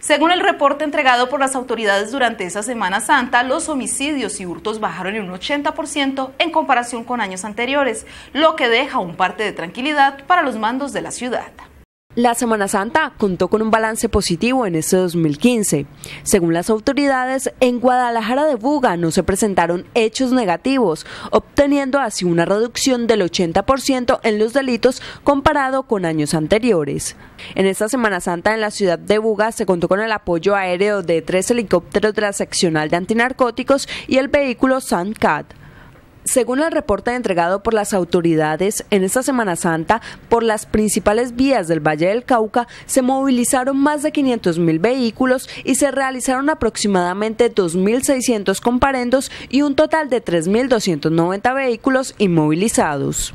Según el reporte entregado por las autoridades durante esa Semana Santa, los homicidios y hurtos bajaron en un 80% en comparación con años anteriores, lo que deja un parte de tranquilidad para los mandos de la ciudad. La Semana Santa contó con un balance positivo en este 2015. Según las autoridades, en Guadalajara de Buga no se presentaron hechos negativos, obteniendo así una reducción del 80% en los delitos comparado con años anteriores. En esta Semana Santa en la ciudad de Buga se contó con el apoyo aéreo de tres helicópteros de la seccional de antinarcóticos y el vehículo Sandcat. Según el reporte entregado por las autoridades, en esta Semana Santa, por las principales vías del Valle del Cauca, se movilizaron más de 500 mil vehículos y se realizaron aproximadamente 2.600 comparendos y un total de 3.290 vehículos inmovilizados.